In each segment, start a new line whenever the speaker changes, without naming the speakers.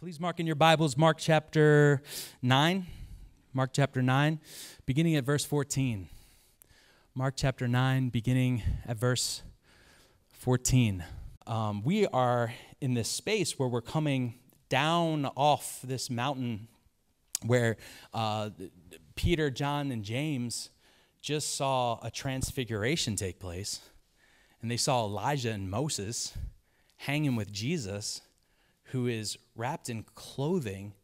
Please mark in your Bibles Mark chapter 9. Mark chapter 9, beginning at verse 14. Mark chapter 9, beginning at verse 14. Um, we are in this space where we're coming down off this mountain where uh, Peter, John, and James just saw a transfiguration take place. And they saw Elijah and Moses hanging with Jesus who is wrapped in clothing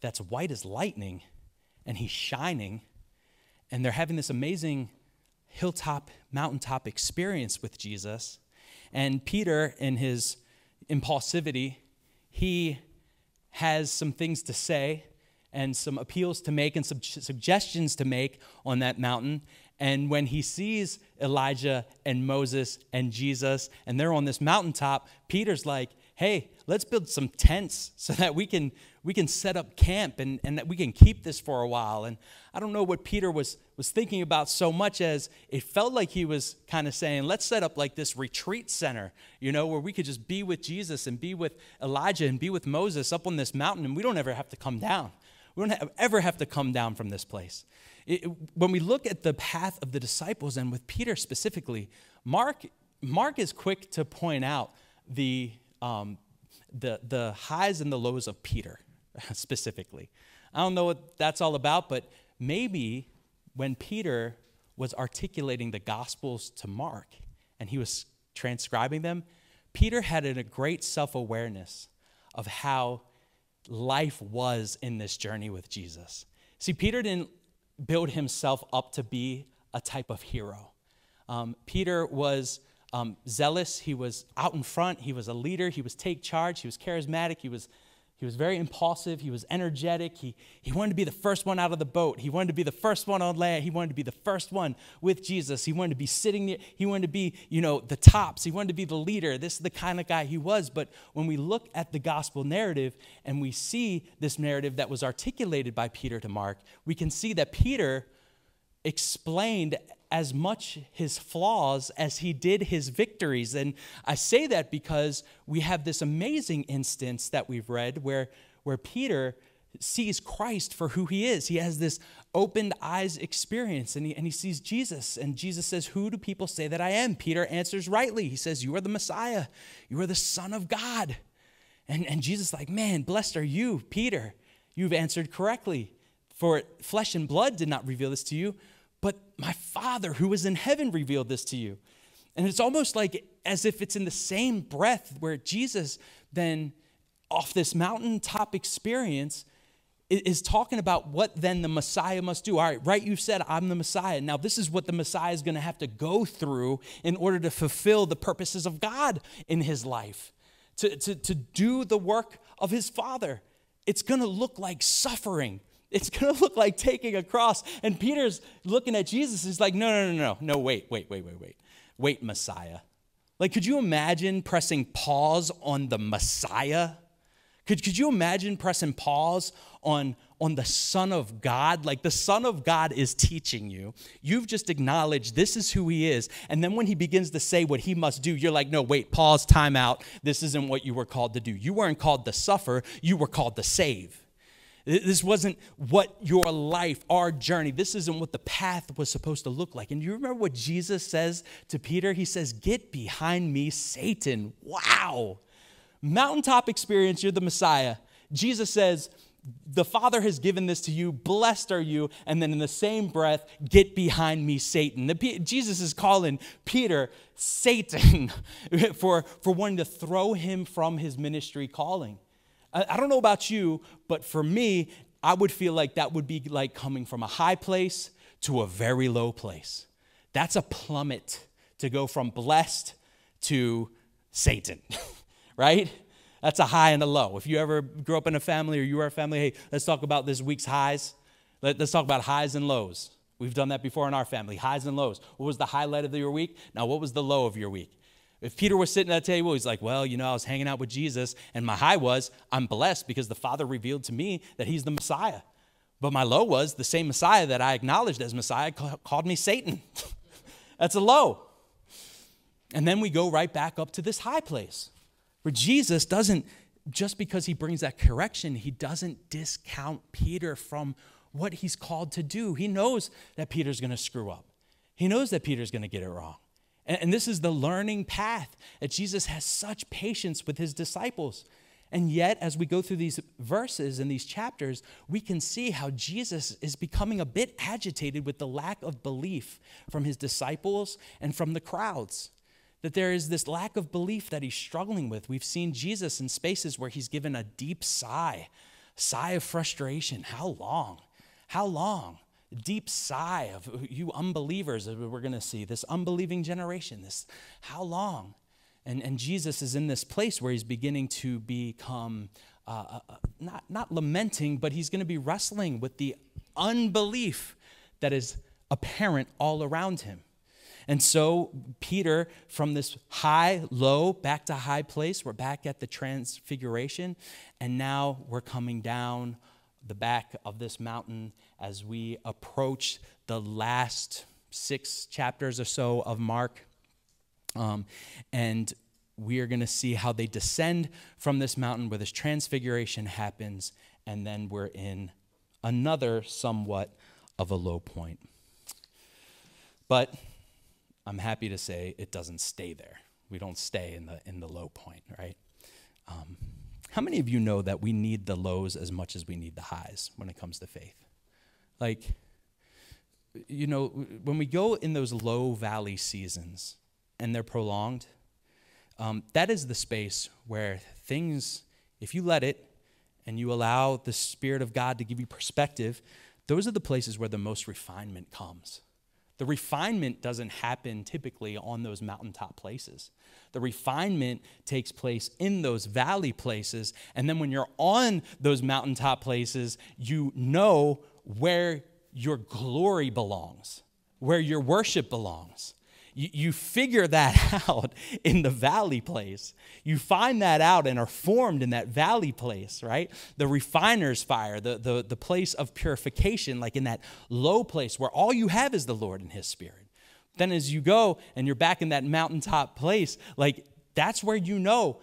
that's white as lightning and he's shining. And they're having this amazing hilltop, mountaintop experience with Jesus. And Peter, in his impulsivity, he has some things to say and some appeals to make and some suggestions to make on that mountain. And when he sees Elijah and Moses and Jesus, and they're on this mountaintop, Peter's like, hey, let's build some tents so that we can we can set up camp and, and that we can keep this for a while. And I don't know what Peter was was thinking about so much as it felt like he was kind of saying, let's set up like this retreat center, you know, where we could just be with Jesus and be with Elijah and be with Moses up on this mountain, and we don't ever have to come down. We don't have, ever have to come down from this place. It, when we look at the path of the disciples and with Peter specifically, Mark Mark is quick to point out the um, the, the highs and the lows of Peter specifically. I don't know what that's all about, but maybe when Peter was articulating the Gospels to Mark and he was transcribing them, Peter had a great self awareness of how life was in this journey with Jesus. See, Peter didn't build himself up to be a type of hero. Um, Peter was um, zealous. He was out in front. He was a leader. He was take charge. He was charismatic. He was, he was very impulsive. He was energetic. He, he wanted to be the first one out of the boat. He wanted to be the first one on land. He wanted to be the first one with Jesus. He wanted to be sitting there. He wanted to be, you know, the tops. He wanted to be the leader. This is the kind of guy he was. But when we look at the gospel narrative and we see this narrative that was articulated by Peter to Mark, we can see that Peter explained as much his flaws as he did his victories. And I say that because we have this amazing instance that we've read where, where Peter sees Christ for who he is. He has this opened eyes experience and he, and he sees Jesus. And Jesus says, Who do people say that I am? Peter answers rightly. He says, You are the Messiah, you are the Son of God. And, and Jesus, like, Man, blessed are you, Peter. You've answered correctly. For flesh and blood did not reveal this to you, but my Father who is in heaven revealed this to you. And it's almost like as if it's in the same breath where Jesus then, off this mountaintop experience, is talking about what then the Messiah must do. All right, right, you said I'm the Messiah. Now, this is what the Messiah is going to have to go through in order to fulfill the purposes of God in his life, to, to, to do the work of his Father. It's going to look like suffering. It's going to look like taking a cross. And Peter's looking at Jesus. He's like, no, no, no, no, no, wait, wait, wait, wait, wait. Wait, Messiah. Like, could you imagine pressing pause on the Messiah? Could, could you imagine pressing pause on, on the Son of God? Like, the Son of God is teaching you. You've just acknowledged this is who He is. And then when He begins to say what He must do, you're like, no, wait, pause, time out. This isn't what you were called to do. You weren't called to suffer, you were called to save. This wasn't what your life, our journey, this isn't what the path was supposed to look like. And do you remember what Jesus says to Peter? He says, Get behind me, Satan. Wow. Mountaintop experience, you're the Messiah. Jesus says, the Father has given this to you, blessed are you. And then in the same breath, get behind me, Satan. The, Jesus is calling Peter Satan for, for wanting to throw him from his ministry calling. I don't know about you, but for me, I would feel like that would be like coming from a high place to a very low place. That's a plummet to go from blessed to Satan, right? That's a high and a low. If you ever grew up in a family or you are a family, hey, let's talk about this week's highs. Let, us talk about highs and lows. We've done that before in our family, highs and lows. What was the highlight of your week? Now, what was the low of your week? If Peter was sitting at that table, he's like, Well, you know, I was hanging out with Jesus, and my high was, I'm blessed because the Father revealed to me that he's the Messiah. But my low was the same Messiah that I acknowledged as Messiah called me Satan. That's a low. And then we go right back up to this high place where Jesus doesn't just because he brings that correction, he doesn't discount Peter from what he's called to do. He knows that Peter's going to screw up, he knows that Peter's going to get it wrong. And, this is the learning path that Jesus has such patience with his disciples. And yet, as we go through these verses and these chapters, we can see how Jesus is becoming a bit agitated with the lack of belief from his disciples and from the crowds. That there is this lack of belief that he's struggling with. We've seen Jesus in spaces where he's given a deep sigh, sigh of frustration. How long? How long? Deep sigh of you unbelievers, we're going to see this unbelieving generation. This, how long? And, and Jesus is in this place where he's beginning to become uh, uh, uh not, not lamenting, but he's going to be wrestling with the unbelief that is apparent all around him. And so, Peter, from this high, low, back to high place, we're back at the transfiguration, and now we're coming down the back of this mountain as we approach the last six chapters or so of Mark. Um, and we are going to see how they descend from this mountain where this transfiguration happens, and then we're in another somewhat of a low point. But I'm happy to say it doesn't stay there. We don't stay in the, in the low point, right? Um, how many of you know that we need the lows as much as we need the highs when it comes to faith? Like, you know, when we go in those low valley seasons, and they're prolonged, um, that is the space where things, if you let it and you allow the Spirit of God to give you perspective, those are the places where the most refinement comes. The refinement doesn't happen typically on those mountaintop places. The refinement takes place in those valley places. And then when you're on those mountaintop places, you know where your glory belongs, where your worship belongs. You, you figure that out in the valley place. You find that out and are formed in that valley place, right? The refiner's fire, the, the, the place of purification, like in that low place where all you have is the Lord and His Spirit. Then as you go and you're back in that mountaintop place, like that's where you know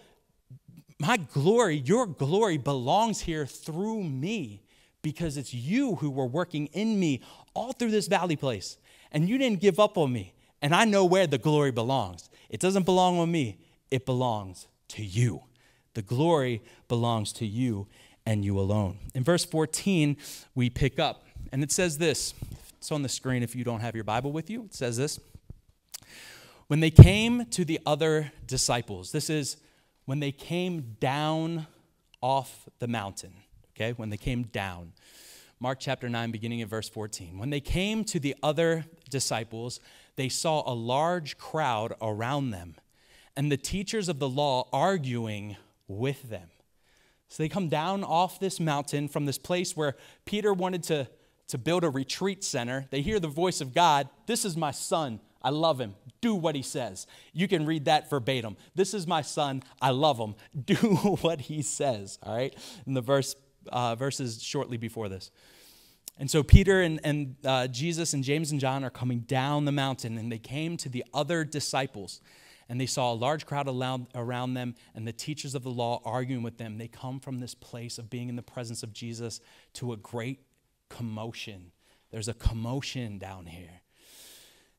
my glory, your glory belongs here through me because it's you who were working in me all through this valley place. And you didn't give up on me. And I know where the glory belongs. It doesn't belong on me, it belongs to you. The glory belongs to you and you alone. In verse 14, we pick up, and it says this. It's on the screen if you don't have your Bible with you. It says this. When they came to the other disciples, this is when they came down off the mountain, okay? When they came down. Mark chapter 9, beginning at verse 14. When they came to the other disciples, they saw a large crowd around them and the teachers of the law arguing with them. So they come down off this mountain from this place where Peter wanted to, to build a retreat center. They hear the voice of God This is my son. I love him. Do what he says. You can read that verbatim. This is my son. I love him. Do what he says. All right? In the verse, uh, verses shortly before this. And so Peter and, and uh, Jesus and James and John are coming down the mountain, and they came to the other disciples. And they saw a large crowd around them and the teachers of the law arguing with them. They come from this place of being in the presence of Jesus to a great commotion. There's a commotion down here.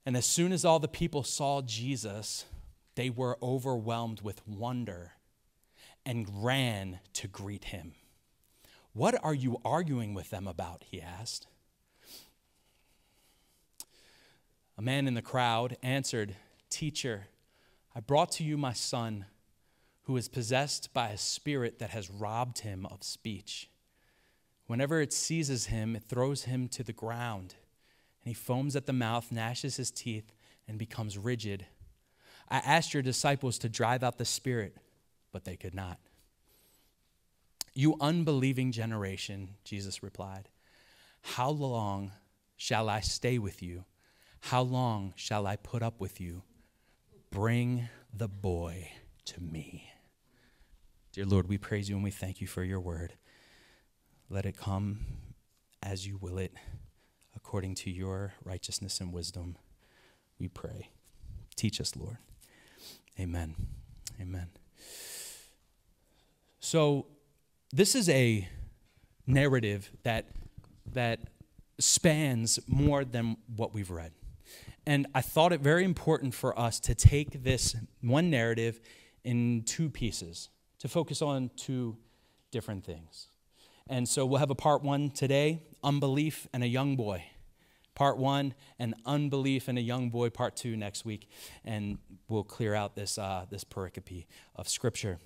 And as soon as all the people saw Jesus, they were overwhelmed with wonder and ran to greet him. What are you arguing with them about? He asked. A man in the crowd answered, Teacher, I brought to you my son, who is possessed by a spirit that has robbed him of speech. Whenever it seizes him, it throws him to the ground, and he foams at the mouth, gnashes his teeth, and becomes rigid. I asked your disciples to drive out the spirit, but they could not. You unbelieving generation, Jesus replied, How long shall I stay with you? How long shall I put up with you? Bring the boy to me. Dear Lord, we praise you and we thank you for your word. Let it come as you will it, according to your righteousness and wisdom. We pray. Teach us, Lord. Amen. Amen. So, this is a narrative that, that spans more than what we've read. And I thought it very important for us to take this one narrative in two pieces, to focus on two different things. And so we'll have a part one today unbelief and a young boy. Part one, and unbelief and a young boy, part two next week. And we'll clear out this, uh, this pericope of scripture.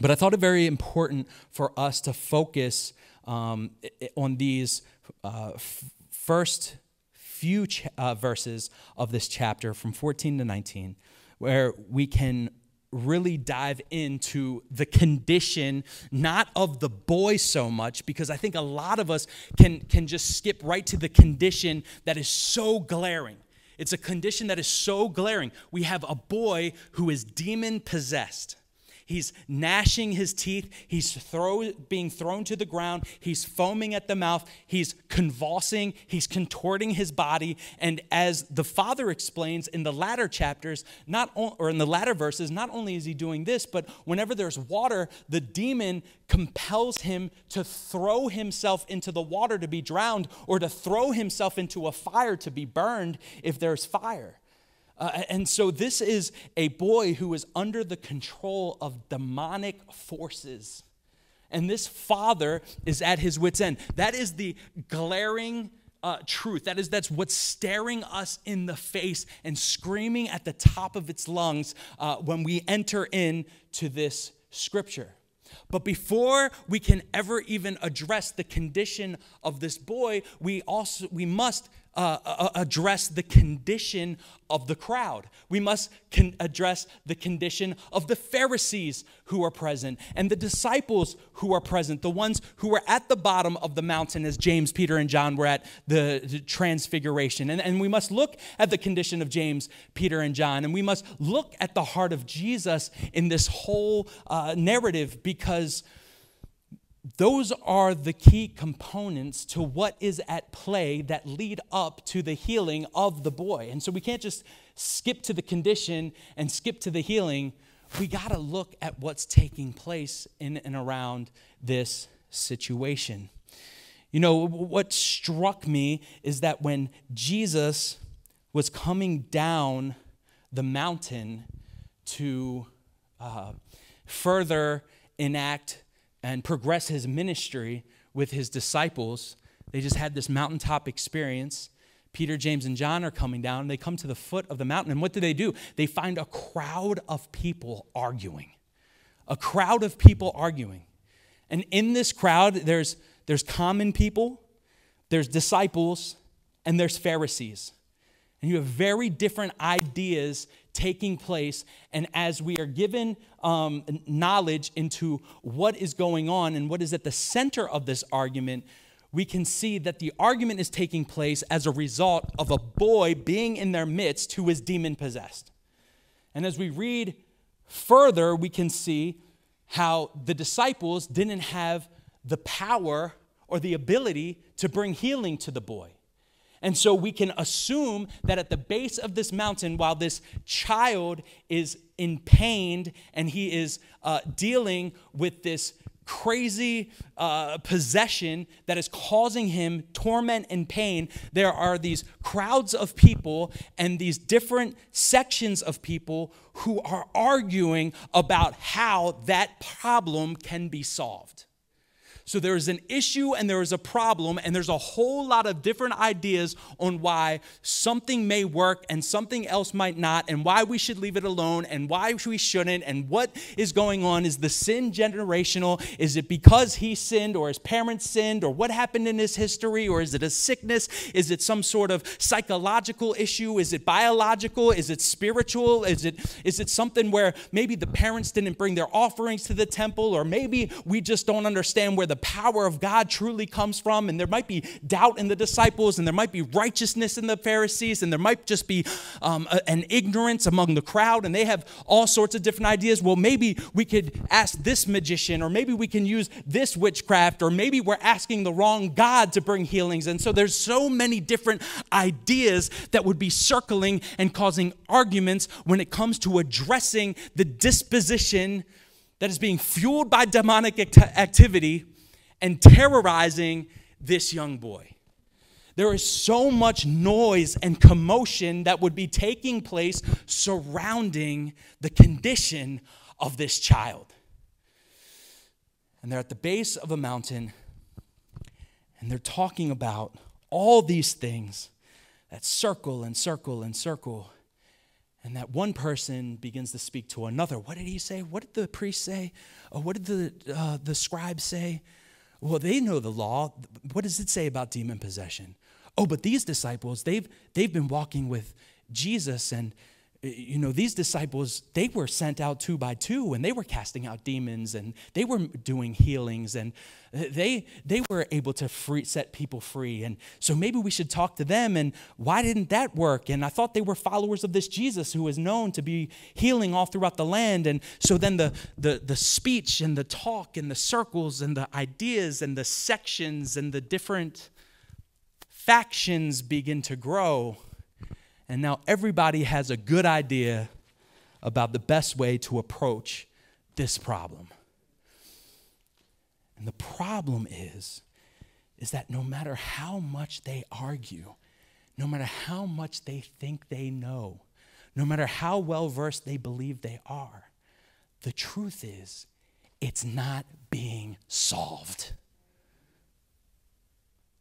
But I thought it very important for us to focus um, on these uh, first few uh, verses of this chapter from 14 to 19, where we can really dive into the condition not of the boy so much because i think a lot of us can can just skip right to the condition that is so glaring. It's a condition that is so glaring. We have a boy who is demon possessed He's gnashing his teeth. He's throw, being thrown to the ground. He's foaming at the mouth. He's convulsing. He's contorting his body. And as the father explains in the latter chapters, not or in the latter verses, not only is he doing this, but whenever there's water, the demon compels him to throw himself into the water to be drowned or to throw himself into a fire to be burned if there's fire. Uh, and so this is a boy who is under the control of demonic forces. And this father is at his wits' end. That is the glaring uh, truth. That is, that's what's staring us in the face and screaming at the top of its lungs uh, when we enter into this scripture. But before we can ever even address the condition of this boy, we also we must uh, uh, address the condition of the crowd. We must address the condition of the Pharisees who are present and the disciples who are present, the ones who were at the bottom of the mountain as James, Peter, and John were at the, the transfiguration. And, and we must look at the condition of James, Peter, and John. And we must look at the heart of Jesus in this whole uh, narrative because those are the key components to what is at play that lead up to the healing of the boy. And so we can't just skip to the condition and skip to the healing. We got to look at what's taking place in and around this situation. You know, what struck me is that when Jesus was coming down the mountain to uh, further enact and progress his ministry with his disciples. They just had this mountaintop experience. Peter, James, and John are coming down. They come to the foot of the mountain. And what do they do? They find a crowd of people arguing. A crowd of people arguing. And in this crowd, there's, there's common people, there's disciples, and there's Pharisees. And you have very different ideas taking place. And as we are given um, knowledge into what is going on and what is at the center of this argument, we can see that the argument is taking place as a result of a boy being in their midst who is demon possessed. And as we read further, we can see how the disciples didn't have the power or the ability to bring healing to the boy. And so we can assume that at the base of this mountain, while this child is in pain and he is uh, dealing with this crazy uh, possession that is causing him torment and pain, there are these crowds of people and these different sections of people who are arguing about how that problem can be solved. So there is an issue and there is a problem, and there's a whole lot of different ideas on why something may work and something else might not, and why we should leave it alone and why we shouldn't, and what is going on. Is the sin generational? Is it because he sinned or his parents sinned, or what happened in his history, or is it a sickness? Is it some sort of psychological issue? Is it biological? Is it spiritual? Is it, is it something where maybe the parents didn't bring their offerings to the temple, or maybe we just don't understand where the power of God truly comes from. And there might be doubt in the disciples, and there might be righteousness in the Pharisees, and there might just be um, a, an ignorance among the crowd, and they have all sorts of different ideas. Well, maybe we could ask this magician, or maybe we can use this witchcraft, or maybe we're asking the wrong God to bring healings. And so there's so many different ideas that would be circling and causing arguments when it comes to addressing the disposition that is being fueled by demonic activity and terrorizing this young boy. There is so much noise and commotion that would be taking place surrounding the condition of this child. And they're at the base of a mountain and they're talking about all these things that circle and circle and circle. And that one person begins to speak to another. What did he say? What did the priest say? Oh, what did the, uh, the scribe say? Well, they know the law. What does it say about demon possession? Oh, but these disciples, they've, they've been walking with Jesus and you know these disciples they were sent out two by two and they were casting out demons and they were doing healings and they they were able to free, set people free. And so maybe we should talk to them and why didn't that work? And i thought they were followers of this jesus who is known to be healing all throughout the land. And so then the the, the speech and the talk and the circles and the ideas and the sections and the different factions begin to grow and now everybody has a good idea about the best way to approach this problem. And the problem is is that no matter how much they argue, no matter how much they think they know, no matter how well versed they believe they are, the truth is it's not being solved.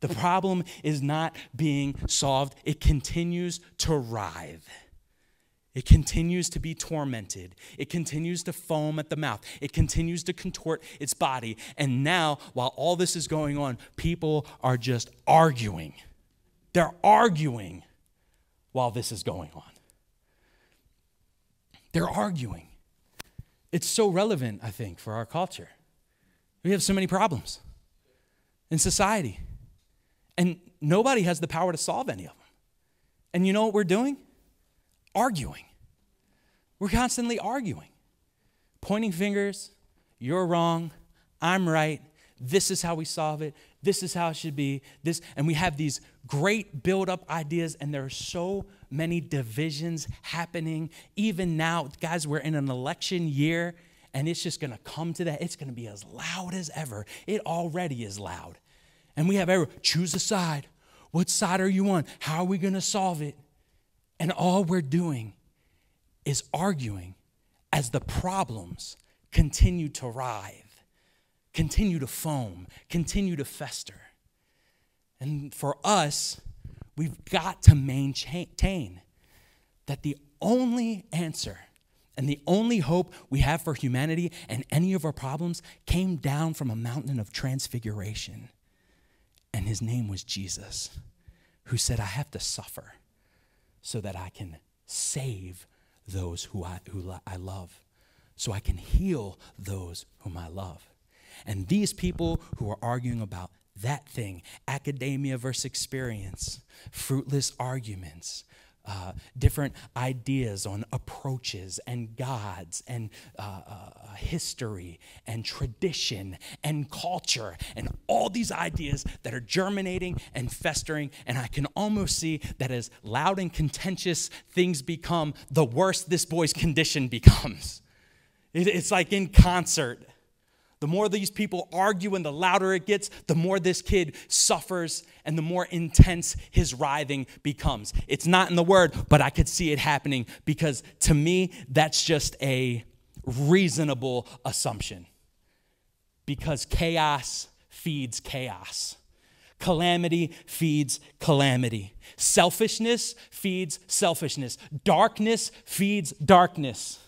The problem is not being solved, it continues to writhe. It continues to be tormented. It continues to foam at the mouth. It continues to contort its body. And now, while all this is going on, people are just arguing. They're arguing while this is going on. They're arguing. It's so relevant, I think, for our culture. We have so many problems in society. And nobody has the power to solve any of them. And you know what we're doing? Arguing. We're constantly arguing, pointing fingers. You're wrong. I'm right. This is how we solve it. This is how it should be. This, and we have these great build-up ideas, and there are so many divisions happening. Even now, guys, we're in an election year, and it's just to come to that. It's to be as loud as ever. It already is loud. And we have every choose a side. What side are you on? How are we going to solve it? And all we're doing is arguing as the problems continue to writhe, continue to foam, continue to fester. And for us, we've got to maintain that the only answer and the only hope we have for humanity and any of our problems came down from a mountain of transfiguration. And his name was Jesus, who said, I have to suffer so that I can save those who I, who I love, so I can heal those whom I love. And these people who are arguing about that thing, academia versus experience, fruitless arguments, uh, different ideas on approaches and gods and uh, uh, history and tradition and culture and all these ideas that are germinating and festering. And I can almost see that as loud and contentious things become, the worse this boy's condition becomes. It's like in concert. The more these people argue and the louder it gets, the more this kid suffers and the more intense his writhing becomes. It's not in the word, but I could see it happening because to me, that's just a reasonable assumption. Because chaos feeds chaos. Calamity feeds calamity. Selfishness feeds selfishness. Darkness feeds darkness.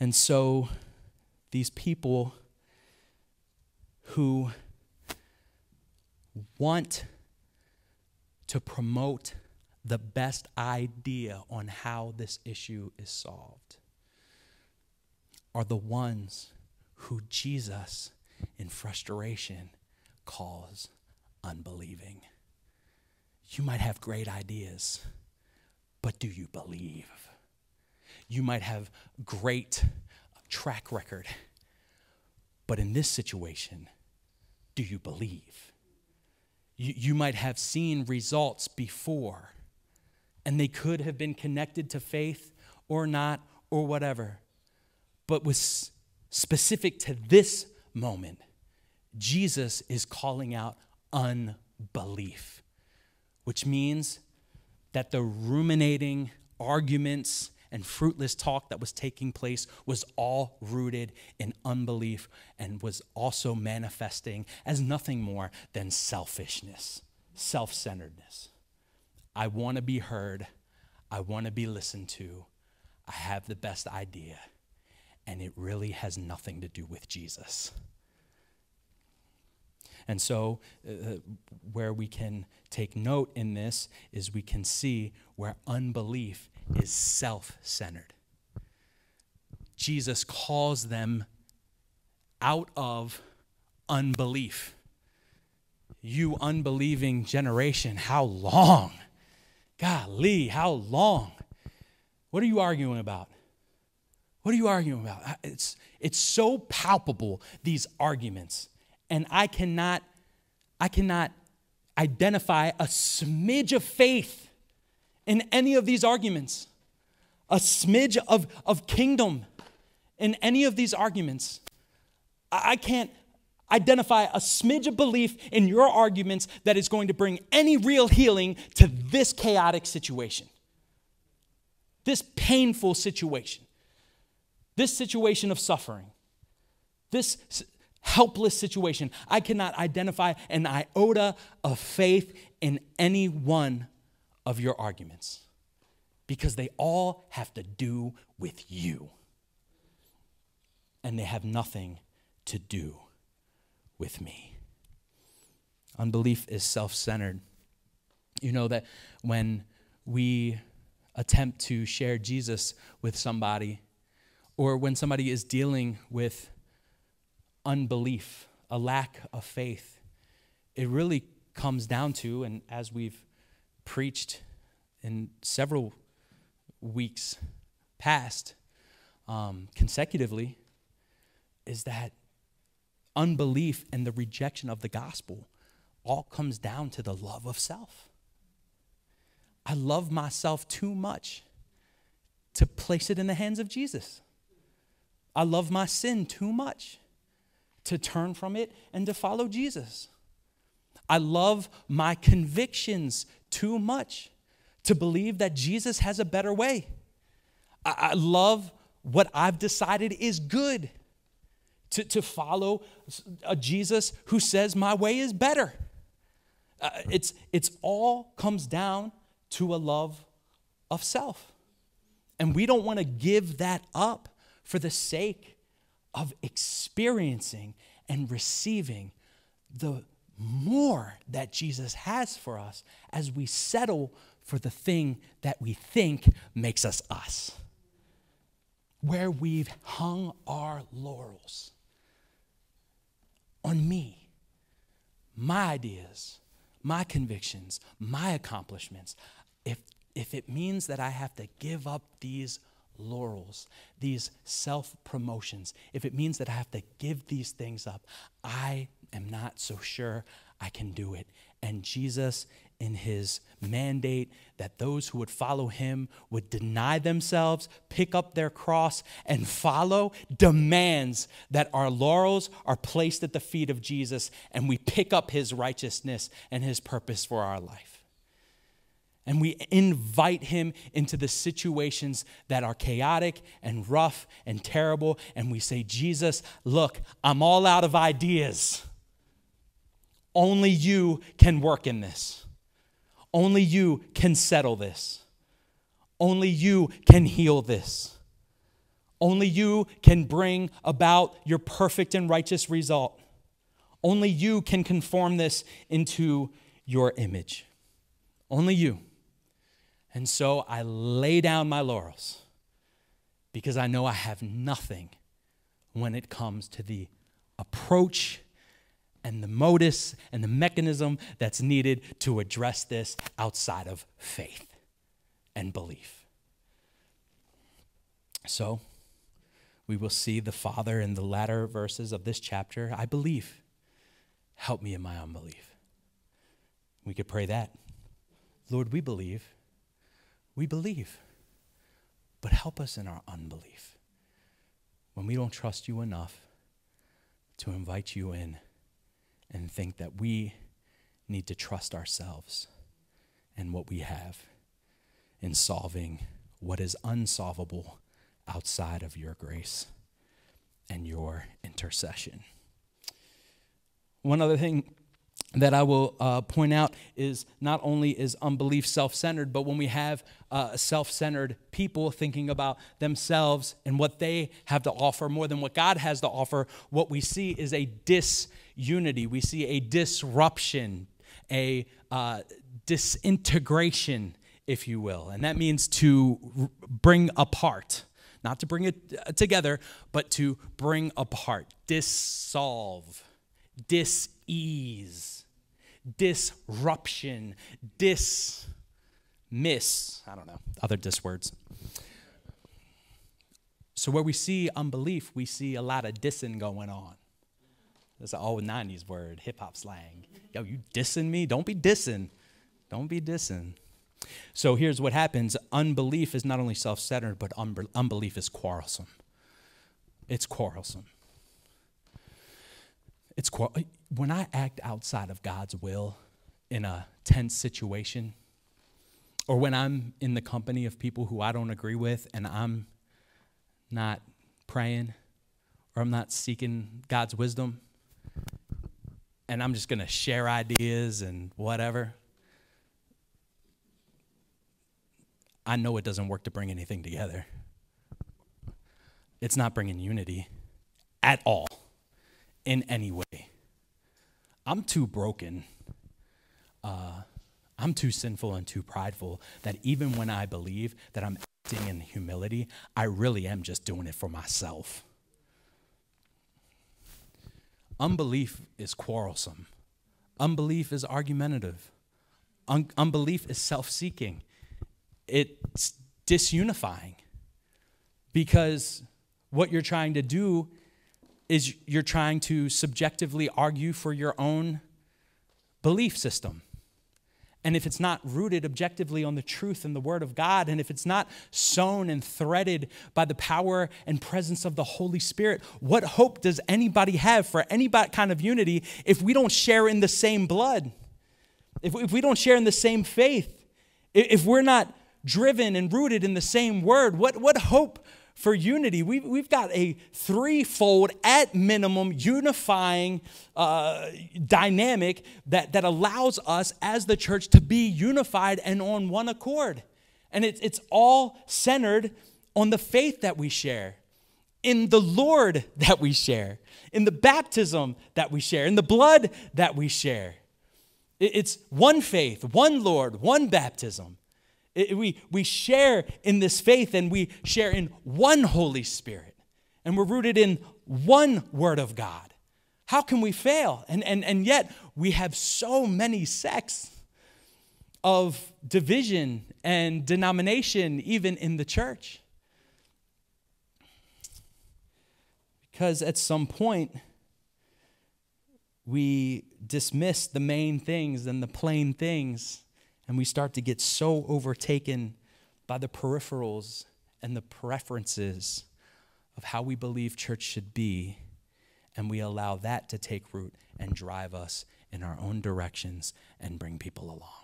And so these people who want to promote the best idea on how this issue is solved are the ones who Jesus, in frustration, calls unbelieving. You might have great ideas, but do you believe? You might have great track record. But in this situation, do you believe? You, you might have seen results before, and they could have been connected to faith or not or whatever. but was specific to this moment. Jesus is calling out unbelief, which means that the ruminating arguments and fruitless talk that was taking place was all rooted in unbelief and was also manifesting as nothing more than selfishness, self centeredness. I want to be heard. I want to be listened to. I have the best idea. And it really has nothing to do with Jesus. And so, uh, where we can take note in this is we can see where unbelief is self centered. Jesus calls them out of unbelief. You unbelieving generation, how long? Golly, how long? What are you arguing about? What are you arguing about? It's, it's so palpable, these arguments and I cannot, I cannot identify a smidge of faith in any of these arguments, a smidge of, of kingdom in any of these arguments. I can't identify a smidge of belief in your arguments that is going to bring any real healing to this chaotic situation, this painful situation, this situation of suffering, this helpless situation. I cannot identify an iota of faith in any one of your arguments because they all have to do with you. And they have nothing to do with me. Unbelief is self centered. You know that when we attempt to share Jesus with somebody, or when somebody is dealing with unbelief, a lack of faith. It really comes down to, and as we've preached in several weeks past um, consecutively, is that unbelief and the rejection of the gospel all comes down to the love of self. I love myself too much to place it in the hands of Jesus. I love my sin too much to turn from it and to follow Jesus. I love my convictions too much to believe that Jesus has a better way. I, I love what I've decided is good to, to follow a Jesus who says my way is better. Uh, it's, it's all comes down to a love of self. And we don't want to give that up for the sake of experiencing and receiving the more that Jesus has for us as we settle for the thing that we think makes us us. Where we've hung our laurels on me, my ideas, my convictions, my accomplishments. If, if it means that I have to give up these laurels, these self promotions, if it means that I have to give these things up, I am not so sure I can do it. And Jesus, in his mandate that those who would follow him would deny themselves, pick up their cross, and follow, demands that our laurels are placed at the feet of Jesus and we pick up his righteousness and his purpose for our life. And we invite him into the situations that are chaotic and rough and terrible. And we say, Jesus, look, I'm all out of ideas. Only you can work in this. Only you can settle this. Only you can heal this. Only you can bring about your perfect and righteous result. Only you can conform this into your image. Only you. And so I lay down my laurels because I know I have nothing when it comes to the approach and the modus and the mechanism that's needed to address this outside of faith and belief. So, we will see the Father in the latter verses of this chapter. I believe. Help me in my unbelief. We could pray that. Lord, we believe. We believe, but help us in our unbelief. when we don't trust you enough to invite you in and think that we need to trust ourselves and what we have in solving what is unsolvable outside of your grace and your intercession. One other thing that I will uh, point out is not only is unbelief self centered, but when we have uh, self centered people thinking about themselves and what they have to offer more than what God has to offer, what we see is a disunity. We see a disruption, a uh, disintegration, if you will. And that means to bring apart, not to bring it uh, together, but to bring apart, dissolve, dis-ease disruption, dismiss, I don't know, other dis words. So where we see unbelief, we see a lot of dissing going on. That's an old 90s word, hip hop slang. Yo, you dissing me? Don't be dissing. Don't be dissing. So here's what happens unbelief is not only self centered, but unbelief is quarrelsome. It's quarrelsome. It's quite, eh, when I act outside of God's will in a tense situation, or when I'm in the company of people who I don't agree with and I'm not praying or I'm not seeking God's wisdom and I'm just going to share ideas and whatever, I know it doesn't work to bring anything together. It's not bringing unity at all in any way. I'm too broken. Uh, I'm too sinful and too prideful that even when I believe that I'm acting in humility, I really am just doing it for myself. Unbelief is quarrelsome. Unbelief is argumentative. Un- unbelief is self seeking. It's disunifying because what you're trying to do is you're trying to subjectively argue for your own belief system. And if it's not rooted objectively on the truth and the Word of God, and if it's not sown and threaded by the power and presence of the Holy Spirit, what hope does anybody have for any kind of unity if we don't share in the same blood? If, we don't share in the same faith? If we're not driven and rooted in the same Word, what, what hope for unity. We've, we've got a threefold, at minimum, unifying uh, dynamic that, that allows us as the church to be unified and on one accord. And it's, it's all centered on the faith that we share, in the Lord that we share, in the baptism that we share, in the blood that we share. It's one faith, one Lord, one baptism. It, we, we share in this faith and we share in one Holy Spirit. And we're rooted in one Word of God. How can we fail? And, and, and yet we have so many sects of division and denomination, even in the church. Because at some point, we dismiss the main things and the plain things and we start to get so overtaken by the peripherals and the preferences of how we believe church should be, and we allow that to take root and drive us in our own directions and bring people along.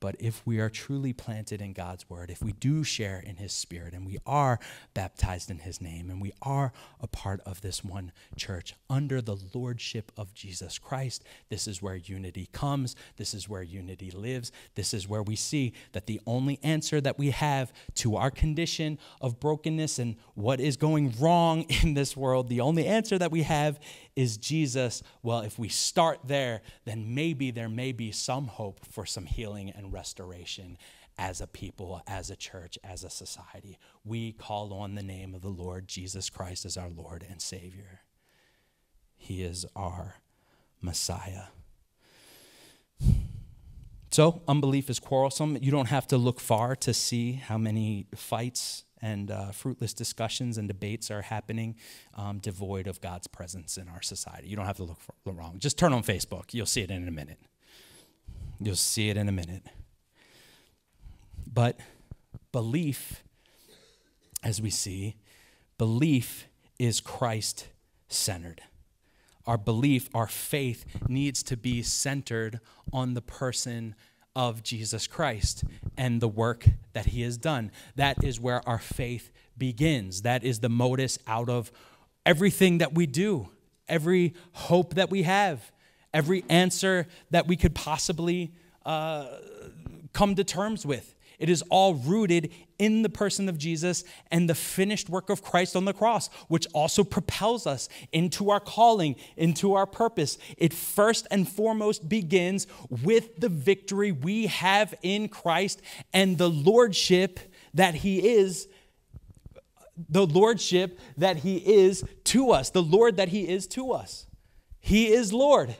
But if we are truly planted in God's word, if we do share in his spirit and we are baptized in his name and we are a part of this one church under the lordship of Jesus Christ, this is where unity comes. This is where unity lives. This is where we see that the only answer that we have to our condition of brokenness and what is going wrong in this world, the only answer that we have is Jesus, well, if we start there, then maybe there may be some hope for some healing and restoration as a people, as a church, as a society. We call on the name of the Lord Jesus Christ as our Lord and Savior. He is our Messiah. So, unbelief is quarrelsome. You don't have to look far to see how many fights and uh, fruitless discussions and debates are happening um, devoid of God's presence in our society. You don't have to look, for, look wrong. Just turn on Facebook. You'll see it in a minute. You'll see it in a minute. But belief, as we see, Belief is Christ centered. Our belief, our faith needs to be centered on the person of Jesus Christ and the work that he has done. That is where our faith begins. That is the modus out of everything that we do, every hope that we have, every answer that we could possibly uh, come to terms with. It is all rooted in the person of Jesus and the finished work of Christ on the cross, which also propels us into our calling, into our purpose. It first and foremost begins with the victory we have in Christ and the lordship that He is. The lordship that He is to us, the Lord that He is to us. He is Lord.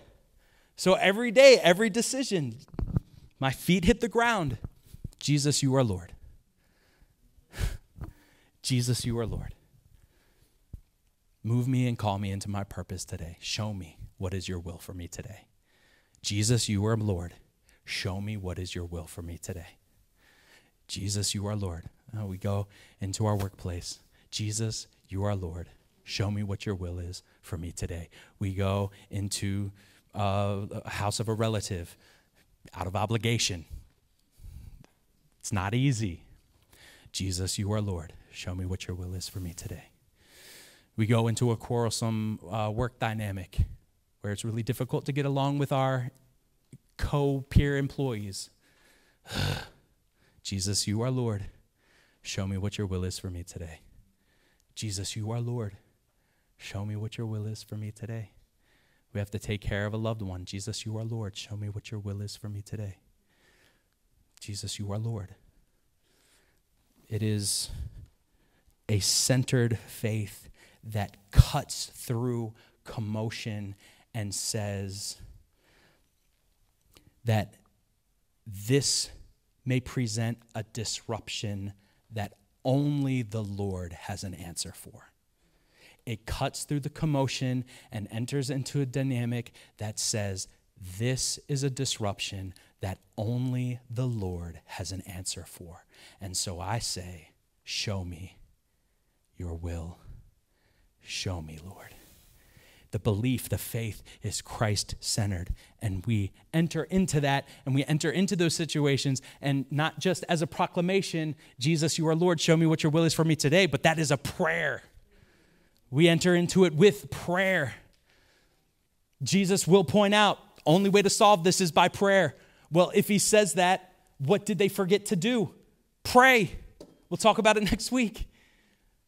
So every day, every decision, my feet hit the ground. Jesus, you are Lord. Jesus, you are Lord. Move me and call me into my purpose today. Show me what is your will for me today. Jesus, you are Lord. Show me what is your will for me today. Jesus, you are Lord. We go into our workplace. Jesus, you are Lord. Show me what your will is for me today. We go into uh, a house of a relative out of obligation. It's not easy. Jesus, you are Lord. Show me what your will is for me today. We go into a quarrelsome uh, work dynamic where it's really difficult to get along with our co peer employees. Jesus, you are Lord. Show me what your will is for me today. Jesus, you are Lord. Show me what your will is for me today. We have to take care of a loved one. Jesus, you are Lord. Show me what your will is for me today. Jesus, you are Lord. It is a centered faith that cuts through commotion and says that this may present a disruption that only the Lord has an answer for. It cuts through the commotion and enters into a dynamic that says, This is a disruption that only the Lord has an answer for. And so I say, Show me your will. Show me, Lord. The belief, the faith is Christ centered. And we enter into that and we enter into those situations, and not just as a proclamation, Jesus, you are Lord, show me what your will is for me today, but that is a prayer. We enter into it with prayer. Jesus will point out, only way to solve this is by prayer. Well, if he says that, what did they forget to do? Pray. We'll talk about it next week.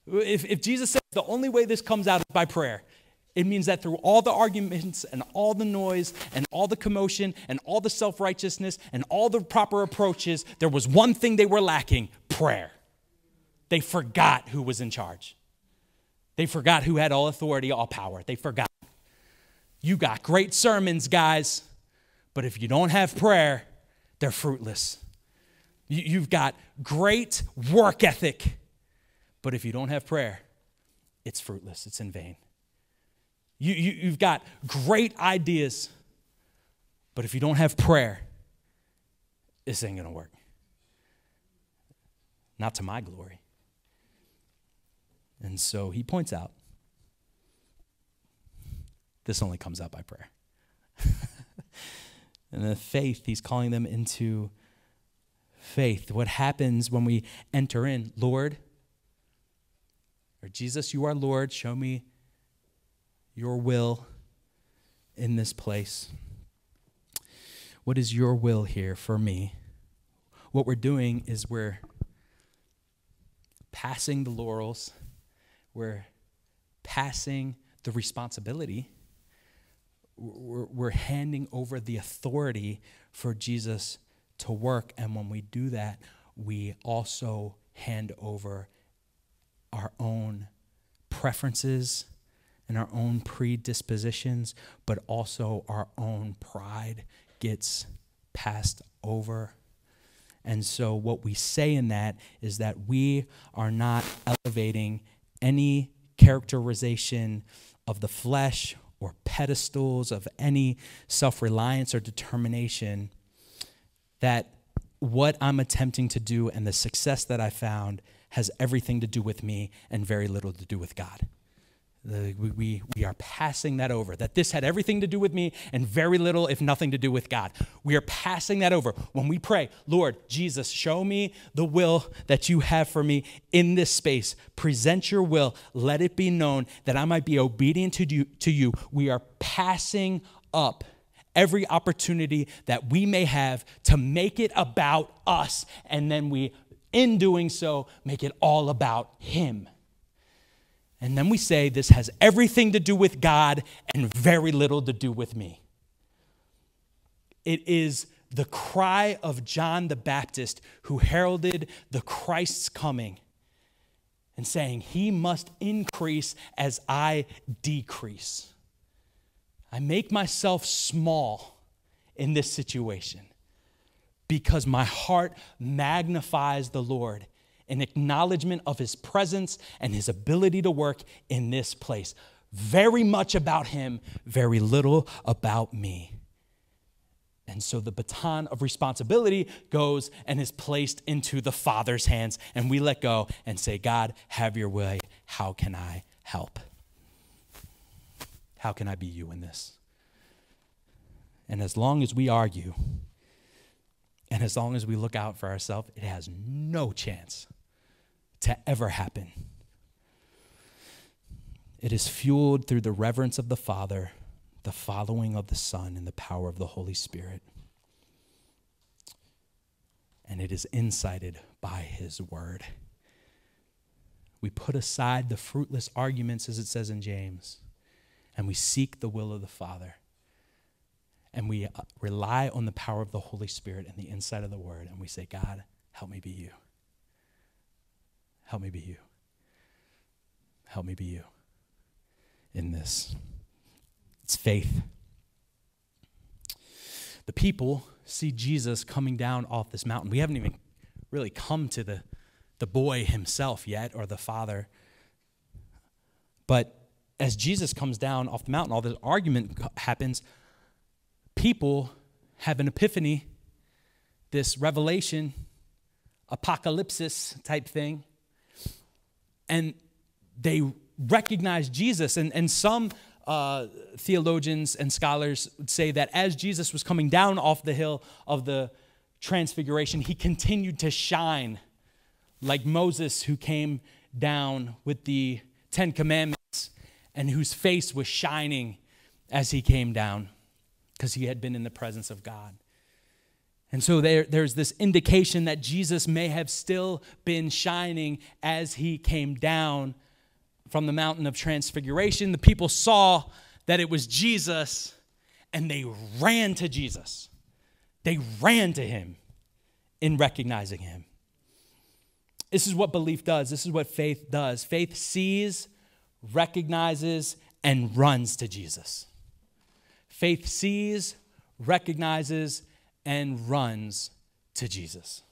If, if Jesus says the only way this comes out is by prayer, it means that through all the arguments and all the noise and all the commotion and all the self righteousness and all the proper approaches, there was one thing they were lacking prayer. They forgot who was in charge. They forgot who had all authority, all power. They forgot. You got great sermons, guys, but if you don't have prayer, they're fruitless. You've got great work ethic, but if you don't have prayer, it's fruitless, it's in vain. You, you, you've got great ideas, but if you don't have prayer, this ain't gonna work. Not to my glory. And so he points out this only comes out by prayer. and the faith, he's calling them into faith. What happens when we enter in, Lord, or Jesus, you are Lord, show me your will in this place. What is your will here for me? What we're doing is we're passing the laurels, we're passing the responsibility, we're, we're handing over the authority for Jesus to work. And when we do that, we also hand over our own preferences and our own predispositions, but also our own pride gets passed over. And so, what we say in that is that we are not elevating any characterization of the flesh or pedestals of any self reliance or determination. That what I'm attempting to do and the success that I found has everything to do with me and very little to do with God. The, we, we, are passing that over, that this had everything to do with me and very little, if nothing, to do with God. We are passing that over. When we pray, Lord, Jesus, show me the will that you have for me in this space. Present your will. Let it be known that I might be obedient to you. To you. We are passing up every opportunity that we may have to make it about us. And then we, in doing so, make it all about Him. And then we say, This has everything to do with God and very little to do with me. It is the cry of John the Baptist who heralded the Christ's coming and saying, He must increase as I decrease. I make myself small in this situation because my heart magnifies the Lord an acknowledgement of his presence and his ability to work in this place. Very much about him, very little about me. And so the baton of responsibility goes and is placed into the Father's hands, and we let go and say, God, have your way. How can I help? How can I be you in this? And as long as we argue, and as long as we look out for ourselves, it has no chance to ever happen. It is fueled through the reverence of the Father, the following of the Son, and the power of the Holy Spirit. And it is incited by His Word. We put aside the fruitless arguments, as it says in James, and we seek the will of the Father. And we uh, rely on the power of the Holy Spirit and the insight of the Word, and we say, God, help me be you. Help me be you. Help me be you in this. It's faith. The people see Jesus coming down off this mountain. We haven't even really come to the, the boy himself yet or the father. But as Jesus comes down off the mountain, all this argument happens. People have an epiphany, this revelation, apocalypse type thing and they recognize Jesus. And, and some uh, theologians and scholars would say that as Jesus was coming down off the hill of the transfiguration, he continued to shine like Moses, who came down with the Ten Commandments and whose face was shining as he came down because he had been in the presence of God. And so there, there's this indication that Jesus may have still been shining as he came down from the mountain of transfiguration. The people saw that it was Jesus and they ran to Jesus. They ran to him in recognizing him. This is what belief does. This is what faith does. Faith sees, recognizes, and runs to Jesus. Faith sees, recognizes, and runs to Jesus.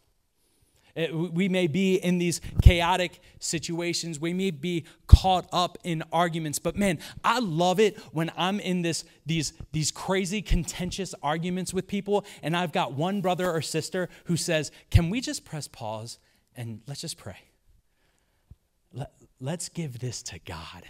It, we may be in these chaotic situations. We may be caught up in arguments. But man, I love it when I'm in this, these, these crazy, contentious arguments with people, and I've got one brother or sister who says, Can we just press pause and let's just pray? Let, let's give this to God.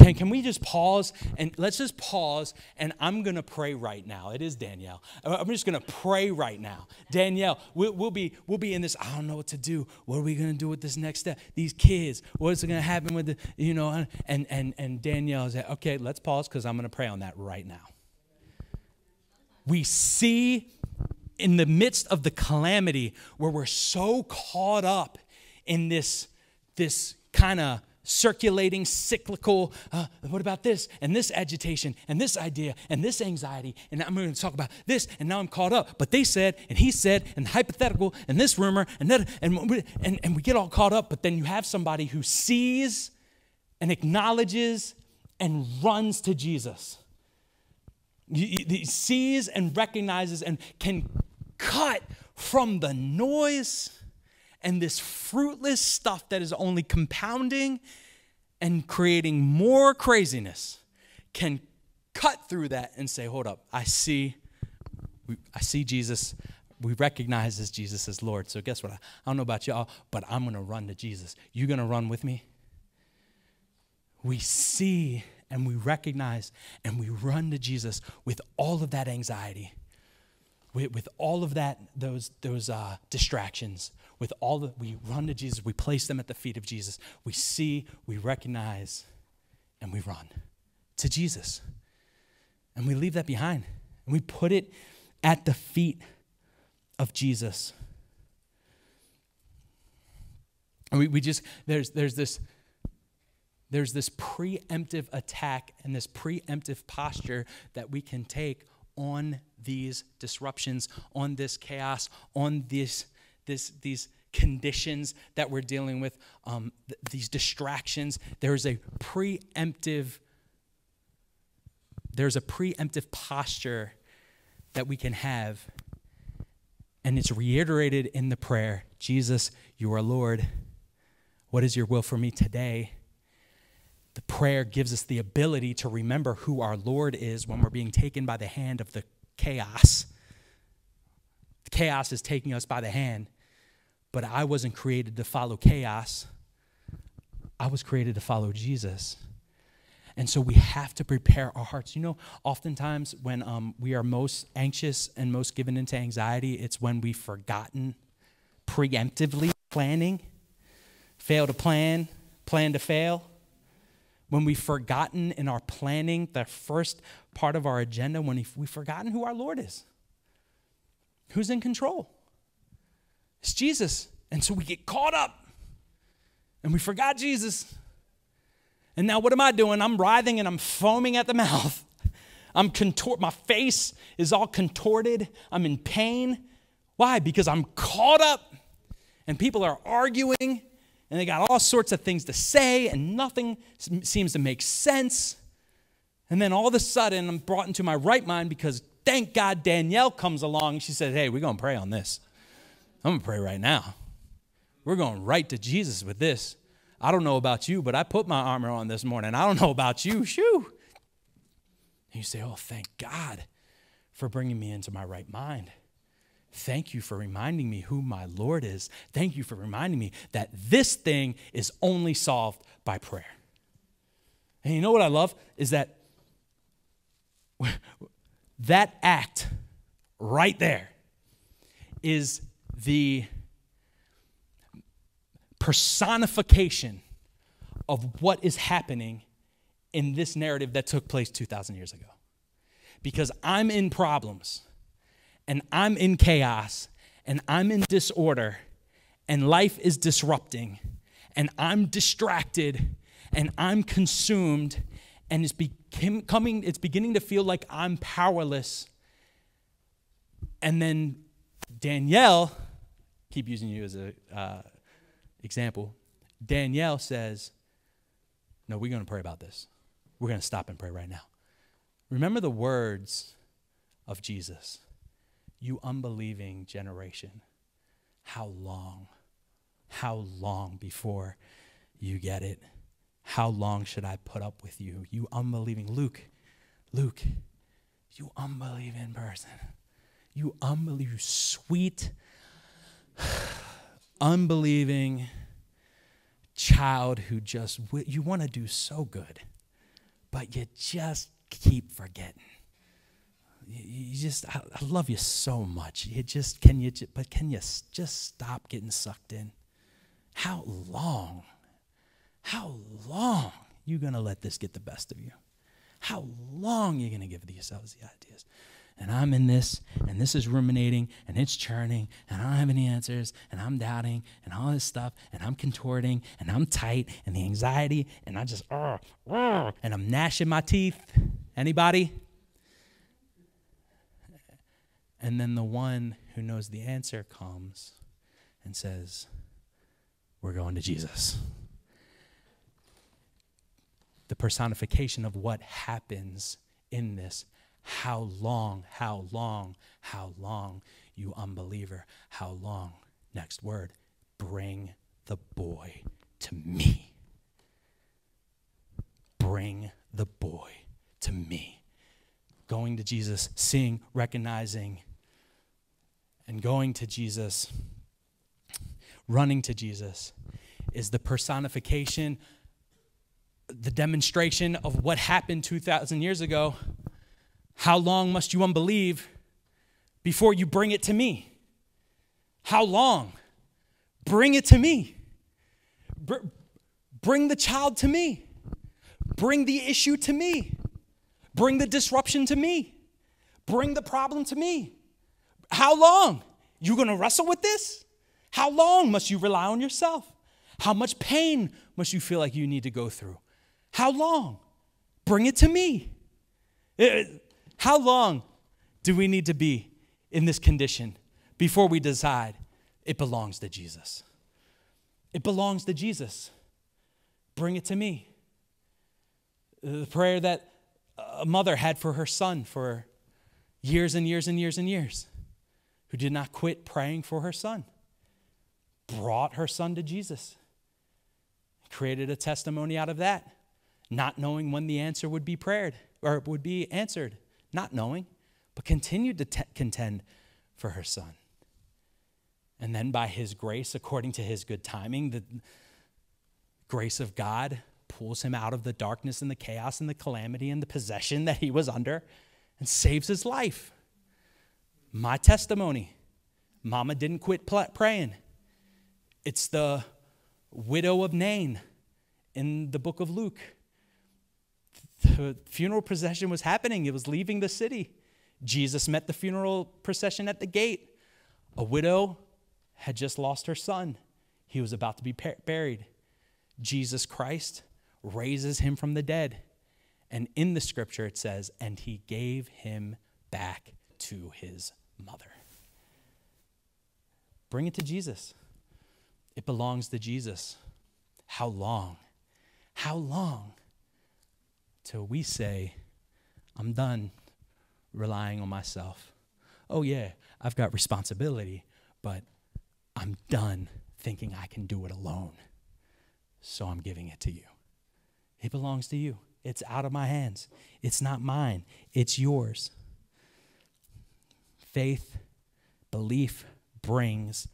Can, can we just pause and let's just pause and I'm going to pray right now. It is Danielle. Uh, I'm just going to pray right now. Danielle, we'll, we'll, be, we'll be in this. I don't know what to do. What are we going to do with this next step? These kids, what's going to happen with the, you know, and, and, and Danielle is like, okay, let's pause because I'm going to pray on that right now. We see in the midst of the calamity where we're so caught up in this, this kind of circulating, cyclical, uh, what about this and this agitation and this idea and this anxiety? And I'm going to talk about this and now I'm caught up. But they said and he said and hypothetical and this rumor and that, and, and, and we get all caught up. But then you have somebody who sees and acknowledges and runs to Jesus. He, he sees and recognizes and can cut from the noise and this fruitless stuff that is only compounding and creating more craziness can cut through that and say, hold up, I see, I see Jesus we recognize as Jesus as Lord. So guess what? I don't know about y'all, but I'm going to run to Jesus. You going to run with me? We see and we recognize and we run to Jesus with all of that anxiety, with, with all of that those those uh, distractions, with all the we run to Jesus. We place them at the feet of Jesus. We see, we recognize, and we run to Jesus, and we leave that behind and we put it at the feet of Jesus. And we, we just there's there's this there's this preemptive attack and this preemptive posture that we can take on these disruptions, on this chaos, on this, this, these conditions that we're dealing with, um, th- these distractions. There's a preemptive, there's a preemptive posture that we can have. And it's reiterated in the prayer Jesus, you are Lord. What is your will for me today? The prayer gives us the ability to remember who our Lord is when we're being taken by the hand of the chaos. Chaos is taking us by the hand, but I wasn't created to follow chaos. I was created to follow Jesus. And so we have to prepare our hearts. You know, oftentimes when um, we are most anxious and most given into anxiety, it's when we've forgotten preemptively planning, fail to plan, plan to fail when we've forgotten in our planning the first part of our agenda, when we've forgotten who our Lord is, who's in control. It's Jesus. And so we get caught up and we forgot Jesus. And now what am I doing? I'm writhing and I'm foaming at the mouth. I'm contort my face is all contorted. I'm in pain. Why? Because I'm caught up and people are arguing and they got all sorts of things to say, and nothing seems to make sense. And then all of a sudden, I'm brought into my right mind because thank God Danielle comes along. She says, Hey, we're going to pray on this. I'm going to pray right now. We're going right to Jesus with this. I don't know about you, but I put my armor on this morning. I don't know about you. Shoo. And you say, Oh, thank God for bringing me into my right mind. Thank you for reminding me who my Lord is. Thank you for reminding me that this thing is only solved by prayer. And you know what I love is that that act right there is the personification of what is happening in this narrative that took place 2,000 years ago. Because I'm in problems and I'm in chaos and I'm in disorder and life is disrupting and I'm distracted and I'm consumed and it's becoming it's beginning to feel like I'm powerless. And then Danielle, keep using you as an uh, example. Danielle says, "No, we're going to pray about this. We're going to stop and pray right now." Remember the words of Jesus you unbelieving generation, how long, how long before you get it? How long should I put up with you? You unbelieving Luke, Luke, you unbelieving person. You unbelieving, sweet, unbelieving child who just, you want to do so good, but you just keep forgetting you just I, I love you so much. You just can you but can you just stop getting sucked in? How long? How long you gonna let this get the best of you? How long you gonna give yourselves the ideas? And I'm in this, and this is ruminating, and it's churning, and I don't have any answers, and I'm doubting, and all this stuff, and I'm contorting, and I'm tight, and the anxiety, and I just, uh, uh, and I'm gnashing my teeth. Anybody? And then the one who knows the answer comes and says, We're going to Jesus. The personification of what happens in this. How long, how long, how long, you unbeliever, how long? Next word, bring the boy to me. Bring the boy to me. Going to Jesus, seeing, recognizing, And going to Jesus, running to Jesus, is the personification, the demonstration of what happened 2,000 years ago. How long must you unbelieve before you bring it to me? How long? Bring it to me. Br- bring the child to me. Bring the issue to me. Bring the disruption to me. Bring the problem to me. How long? You going to wrestle with this? How long must you rely on yourself? How much pain must you feel like you need to go through? How long? Bring it to me. How long do we need to be in this condition before we decide it belongs to Jesus? It belongs to Jesus. Bring it to me. The prayer that a mother had for her son for years and years and years and years, who did not quit praying for her son, brought her son to Jesus, created a testimony out of that, not knowing when the answer would be prayed or would be answered, not knowing, but continued to contend for her son. And then by his grace, according to his good timing, the grace of God pulls him out of the darkness and the chaos and the calamity and the possession that he was under and saves his life. My testimony Mama didn't quit praying. It's the widow of Nain in the book of Luke. The funeral procession was happening, it was leaving the city. Jesus met the funeral procession at the gate. A widow had just lost her son, he was about to be buried. Jesus Christ raises him from the dead. And in the scripture, it says, and he gave him back to his mother. Bring it to Jesus. It belongs to Jesus. How long? How long till we say, I'm done relying on myself? Oh, yeah, I've got responsibility, but I'm done thinking I can do it alone. So I'm giving it to you. It belongs to you. It's out of my hands. It's not mine, it's yours. Faith, belief brings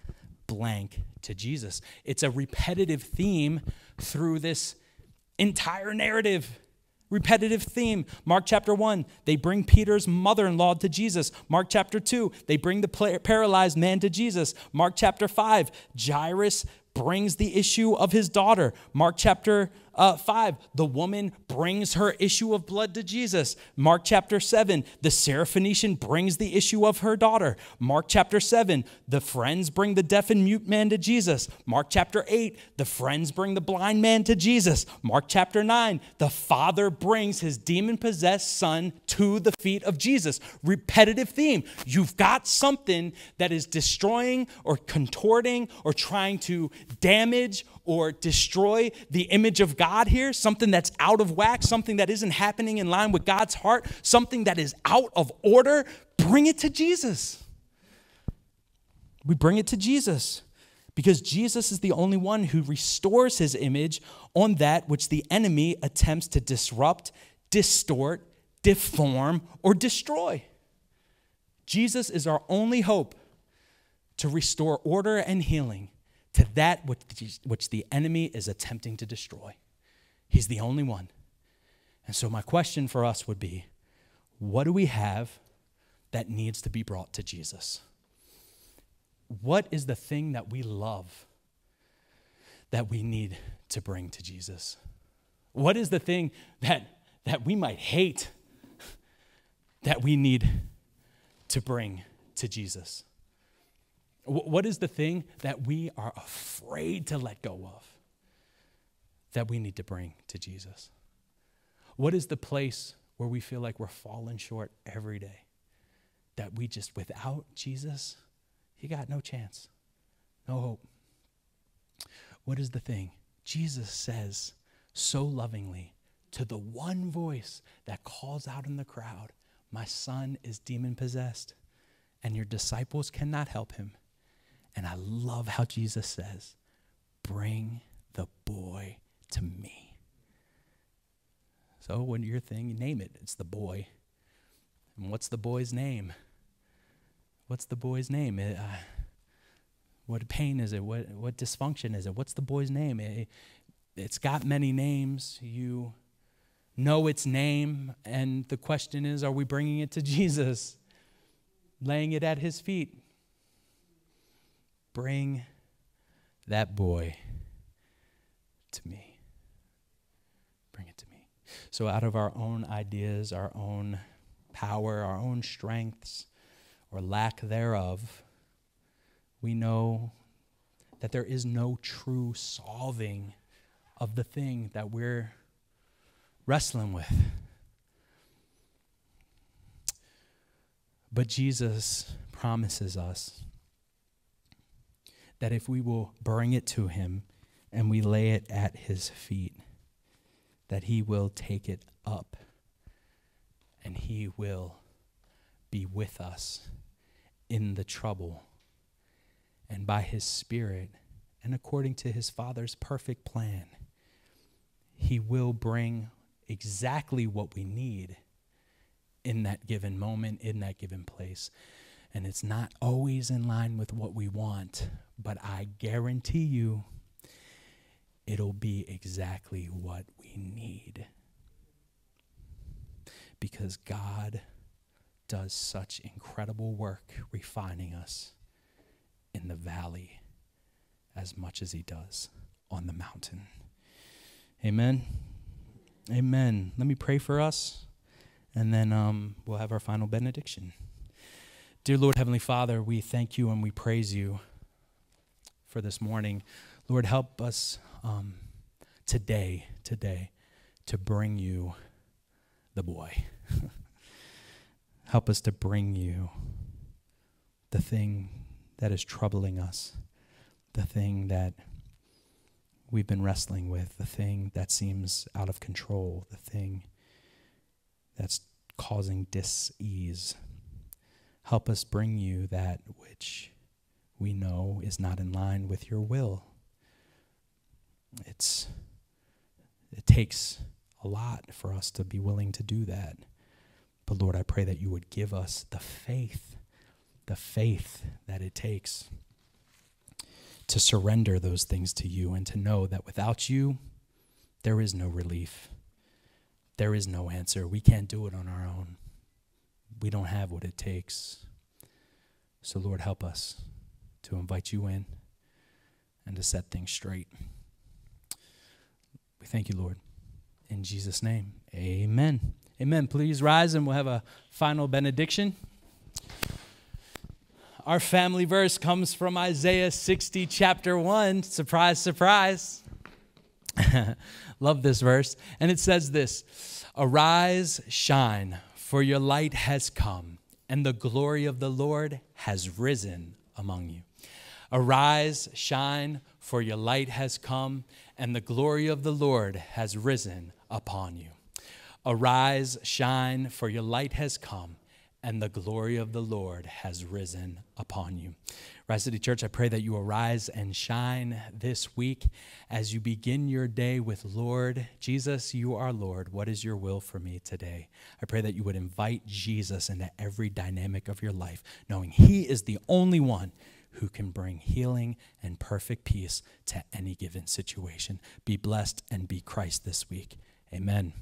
blank to Jesus. It's a repetitive theme through this entire narrative. Repetitive theme. Mark chapter 1, they bring Peter's mother in law to Jesus. Mark chapter 2, they bring the paralyzed man to Jesus. Mark chapter 5, Jairus brings the issue of his daughter. Mark chapter uh, 5, the woman brings her issue of blood to Jesus. Mark chapter 7, the Syrophoenician brings the issue of her daughter. Mark chapter 7, the friends bring the deaf and mute man to Jesus. Mark chapter 8, the friends bring the blind man to Jesus. Mark chapter 9, the father brings his demon possessed son to the feet of Jesus. Repetitive theme. You've got something that is destroying or contorting or trying to damage or destroy the image of God here, something that's out of whack, something that isn't happening in line with God's heart, something that is out of order, bring it to Jesus. We bring it to Jesus because Jesus is the only one who restores his image on that which the enemy attempts to disrupt, distort, deform, or destroy. Jesus is our only hope to restore order and healing to that which, the enemy is attempting to destroy. He's the only one. And so, my question for us would be what do we have that needs to be brought to Jesus? What is the thing that we love that we need to bring to Jesus? What is the thing that, that we might hate that we need to bring to Jesus? What is the thing that we are afraid to let go of that we need to bring to Jesus? What is the place where we feel like we're falling short every day? That we just, without Jesus, you got no chance, no hope. What is the thing? Jesus says so lovingly to the one voice that calls out in the crowd, My son is demon possessed, and your disciples cannot help him and I love how Jesus says, Bring the boy to me. So when your thing, you name it, it's the boy. And what's the boy's name? What's the boy's name? It, uh, what pain is it? What, what dysfunction is it? What's the boy's name? It, it's got many names. You know its name, and the question is are we bringing it to Jesus? Laying it at his feet? Bring that boy to me. Bring it to me. So, out of our own ideas, our own power, our own strengths, or lack thereof, we know that there is no true solving of the thing that we're wrestling with. But Jesus promises us that if we will bring it to him and we lay it at his feet, that he will take it up and he will be with us in the trouble. And by his Spirit, and according to his Father's perfect plan, he will bring exactly what we need in that given moment, in that given place. And it's not always in line with what we want, but I guarantee you it'll be exactly what we need. Because God does such incredible work refining us in the valley as much as He does on the mountain. Amen. Amen. Let me pray for us, and then um, we'll have our final benediction. Dear Lord, Heavenly Father, we thank you and we praise you for this morning. Lord, help us um, today, today, to bring you the boy. help us to bring you the thing that is troubling us, the thing that we've been wrestling with, the thing that seems out of control, the thing that's causing dis-ease. Help us bring you that which we know is not in line with your will. It's it takes a lot for us to be willing to do that. But Lord, I pray that you would give us the faith, the faith that it takes to surrender those things to you and to know that without you, there is no relief. There is no answer. We can't do it on our own. We don't have what it takes. So, Lord, help us to invite you in and to set things straight. We thank you, Lord. In Jesus' name, amen. Amen. Please rise and we'll have a final benediction. Our family verse comes from Isaiah 60, chapter 1. Surprise, surprise. Love this verse. And it says this Arise, shine, for your light has come, and the glory of the Lord has risen among you. Arise, shine, for your light has come, and the glory of the Lord has risen upon you. Arise, shine, for your light has come and the glory of the Lord has risen upon you. Rise City Church, I pray that you arise and shine this week as you begin your day with Lord Jesus, you are Lord. What is your will for me today? I pray that you would invite Jesus into every dynamic of your life, knowing He is the only one who can bring healing and perfect peace to any given situation. Be blessed and be Christ this week. Amen.